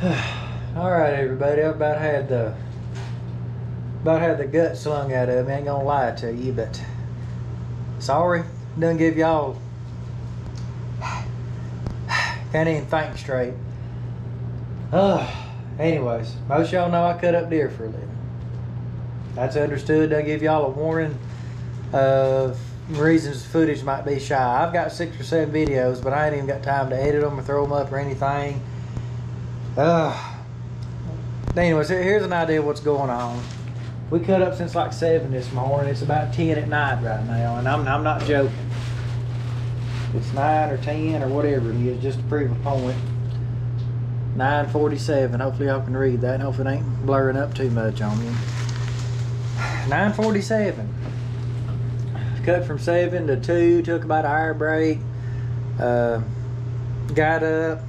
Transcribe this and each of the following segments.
All right, everybody. I've about had the about had the gut slung out of me. Ain't gonna lie to you, but sorry, didn't give y'all. Can't even think straight. Uh, anyways, most y'all know I cut up deer for a living. That's understood. I'll give y'all a warning of reasons footage might be shy. I've got six or seven videos, but I ain't even got time to edit them or throw them up or anything. Uh, anyways, here- here's an idea of what's going on. We cut up since like seven this morning. It's about ten at night right now, and I'm I'm not joking. It's nine or ten or whatever it is, just to prove a point. Nine forty-seven. Hopefully y'all can read that. Hopefully it ain't blurring up too much on you. Nine forty-seven. Cut from seven to two. Took about an hour break. Uh, got up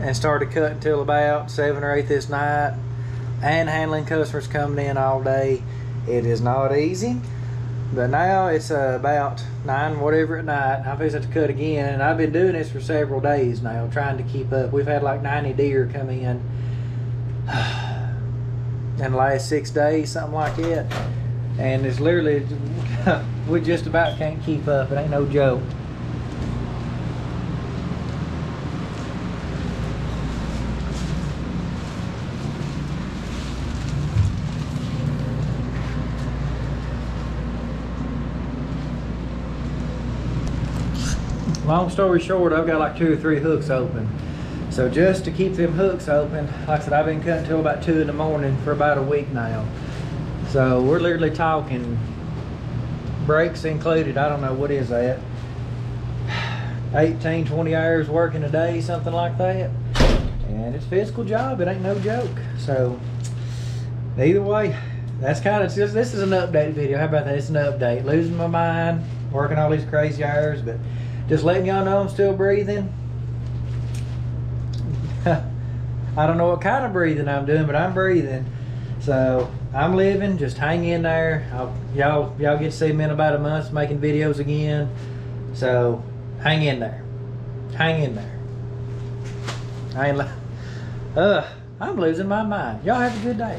and started cutting till about seven or eight this night. And handling customers coming in all day. It is not easy. But now it's uh, about nine, whatever at night. I fix it to cut again, and I've been doing this for several days now, trying to keep up. We've had like 90 deer come in in the last six days, something like that. And it's literally, we just about can't keep up. It ain't no joke. Long story short, I've got like two or three hooks open. So just to keep them hooks open, like I said, I've been cutting till about two in the morning for about a week now. So we're literally talking breaks included. I don't know what is that. 18, 20 hours working a day, something like that. And it's a physical job. It ain't no joke. So either way, that's kind of just this is an update video. How about that? It's an update. Losing my mind, working all these crazy hours, but just letting y'all know I'm still breathing. I don't know what kind of breathing I'm doing, but I'm breathing. So I'm living. Just hang in there. Y'all y'all get to see me in about a month making videos again. So hang in there. Hang in there. I ain't. Uh, I'm losing my mind. Y'all have a good day.